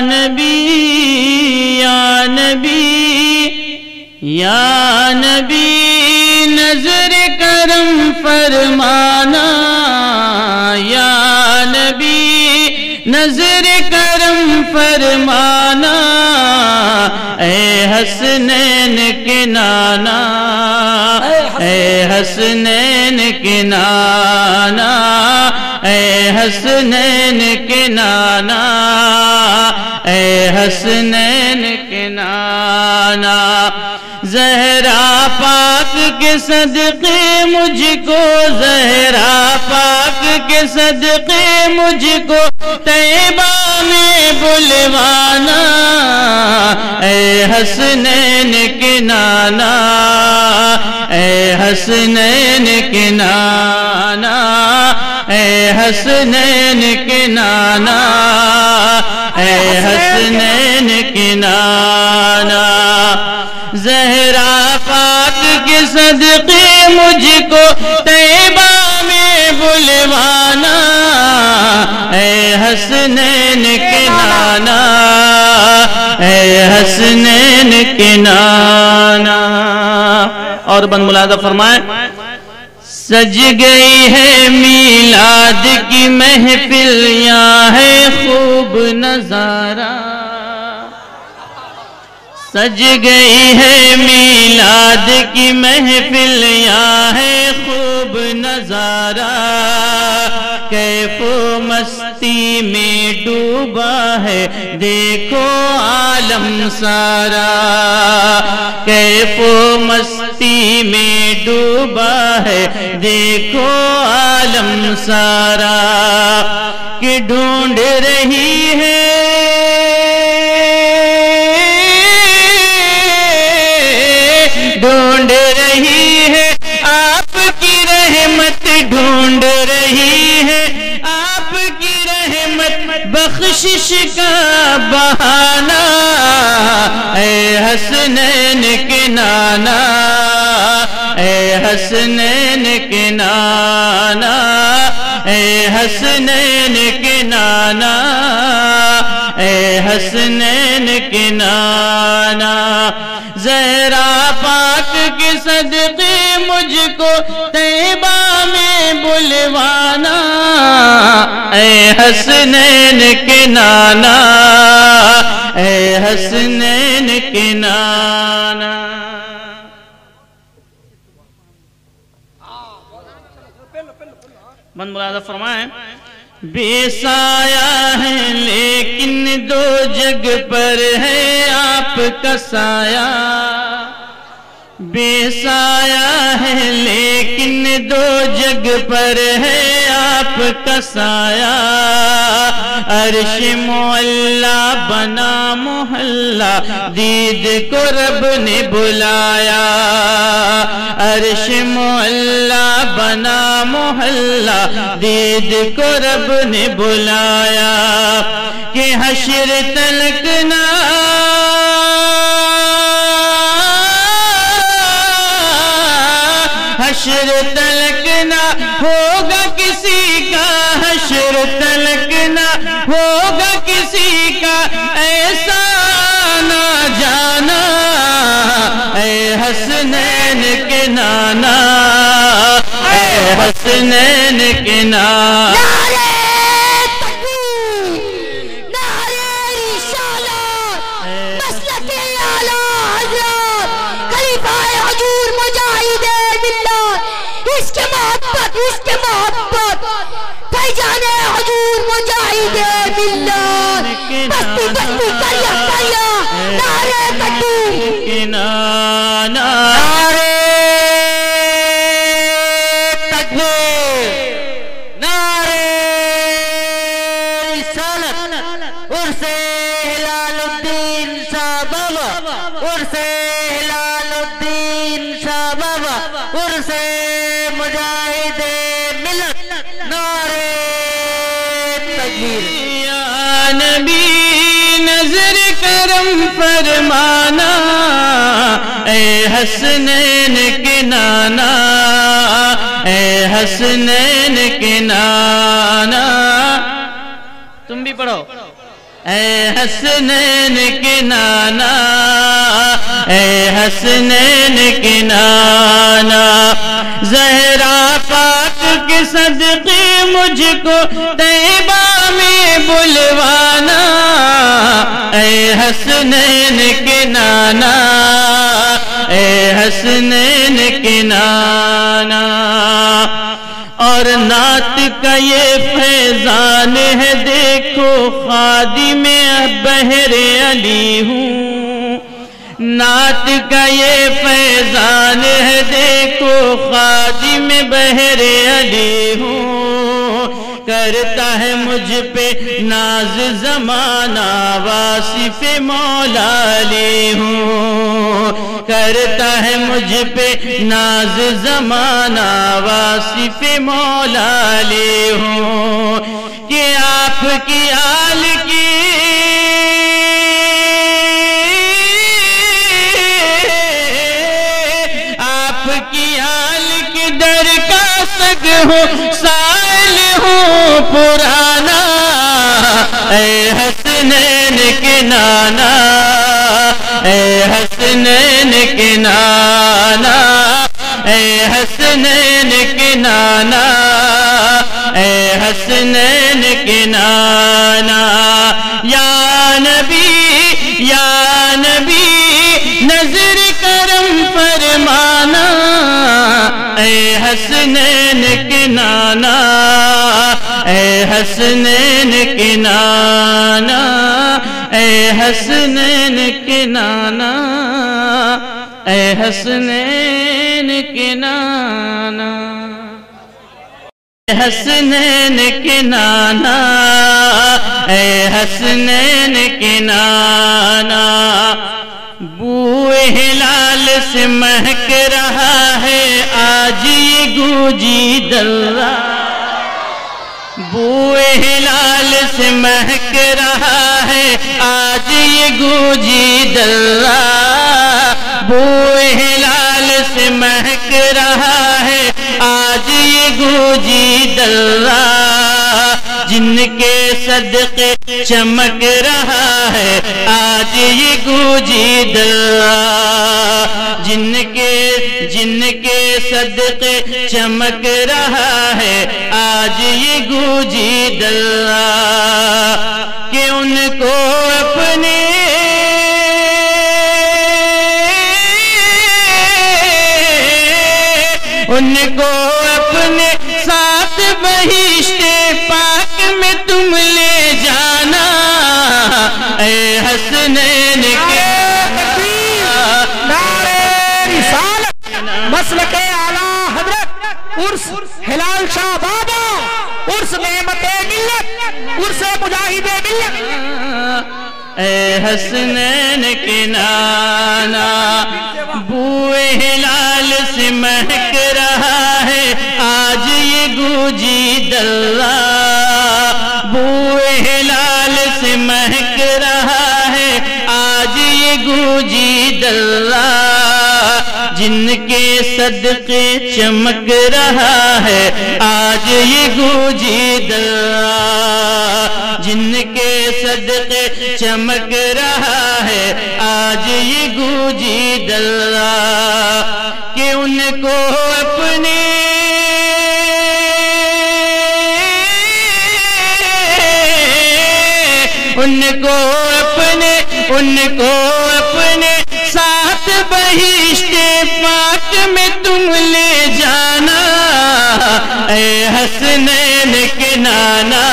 نبی یا نبی یا نبی نظر کرم فرمانا یا نبی نظر کرم فرمانا اے حسنین کے نانا اے حسنین کے نانا اے حسنین کے نانا اے حسنین کے نانا، زہرا پاک کے صدقے مجھ کو زہرا پاک کے صدقے مجھ کو طیبہ میں بلوانا۔ اے حسنین کے نانا، اے حسنین کے نانا، اے حسنین کے نانا۔ حسنین کے نانا زہرا پاک کے صدقے مجھ کو طیبہ میں بلوانا۔ اے حسنین کے نانا اے حسنین کے نانا اور بند ملازہ فرمائیں سج گئی ہے میلاد کی محفل، یہاں ہے خوب نظارہ۔ سج گئی ہے میلاد کی محفل، یہاں ہے خوب نظارہ۔ کیف و مستی میں ڈوبا ہے۔ دیکھو عالم سارا، کیف و مستی میں ڈوبا ہے۔ دیکھو عالم سارا، کہ ڈھونڈ رہی ہے۔ حسنین کے نانا، اے حسنین کے نانا، زہرا پاک کے صدقے مجھ کو طیبہ میں بلوانا۔ اے حسنین کے نانا، اے حسنین کے نانا۔ بند فرمائیں۔ بے سایہ ہے لیکن دو جگ پر ہے آپ کا سایہ۔ بے سایہ ہے، لیکن دو جگ پر ہے آپ کا سایہ۔ عرش معلہ بنا محلہ، دید کو رب نے بلایا۔ عرش معلہ بنا محلہ، دید کو رب نے بلایا۔ کہ حشر تلک حشر تلک نہ ہوگا کسی کا حشر تلک نہ ہوگا کسی کا ایسا نہ جانا اے حسنین کے نانا اے حسنین ঈদে মিল্লাত তাকবীর তাকবীর তাইয়া তাইয়া নারে তাকবীর নারে তাকবীর নারে রিসালাত উরসে হেলালউদ্দিন শাহ উরসে হেলালউদ্দিন শাহ উরসে মুজাহিদ فرمانا، اے حسنین کے نانا، اے حسنین کے نانا۔ تم بھی پڑھو۔ اے حسنین کے نانا، اے حسنین کے نانا۔ زہرا پاک کے صدقے مجھ کو طیبہ میں بلوانا۔ حسنین کے نانا، اے حسنین کے نانا۔ اور نعت کا یہ فیضان ہے، دیکھو خادی میں بہر علی ہوں۔ نعت کا یہ فیضان ہے، دیکھو خادی میں بہر علی ہوں۔ کرتا ہے مجھ پہ ناز زمانہ، واصف مولا علی ہوں۔ کرتا ہے مجھ پہ ناز زمانہ، واصف مولا علی ہوں۔ کہ آپ کی آل کی آپ کی آل کی در کا سگ ہوں۔ سائل ہوں پرانا، اے حسنین کے نانا، اے حسنین کے نانا، اے حسنین کے نانا، اے حسنین کے نانا، یا نبی یا نبی، نظر کرم فرمانا، اے حسنین کے نانا اے حسنین کے نانا اے حسنین کے نانا اے حسنین کے نانا اے حسنین کے نانا اے حسنین کے نانا بوئے ہلال سے مہک رہا ہے، آج یہ گوجی دلہ۔ بوئے ہلال سے مہک رہا ہے، آج یہ گوجی دلہ۔ بوئے ہلال سے مہک رہا ہے، آج یہ گوجی دلہ۔ جن کے صدقے چمک رہا ہے، آج یہ گوجی دلہ۔ جن کے جن کے صدقے چمک رہا ہے، آج یہ گوجی دلہ کہ ان کو اپنے ان کو اپنے ساتھ بہشت پاک میں تم لے جانا۔ اے حسنین اے حسنین کے نانا بوئے ہلال سے مہک رہا ہے، آج یہ گوجی دلہ۔ بوئے ہلال سے مہک رہا ہے، آج یہ گوجی دلہ۔ جن کے صدقے چمک رہا ہے، آج یہ گوجی دلہ۔ صدقے چمک رہا ہے۔ آج یہ گوجی دلہ کہ ان کو اپنے ان کو اپنے، ان کو اپنے ساتھ بہشت پاک میں تم لے جانا۔ اے حسنین کے نانا،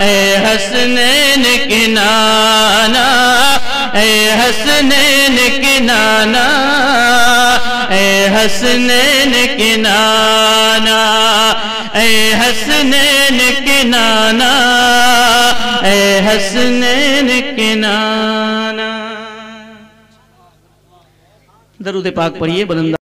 اے حسنین کے نانا، اے حسنین کے نانا، اے حسنین کے نانا، اے حسنین کے نانا، اے حسنین کے نانا۔ درود پاک پڑھیے بلندہ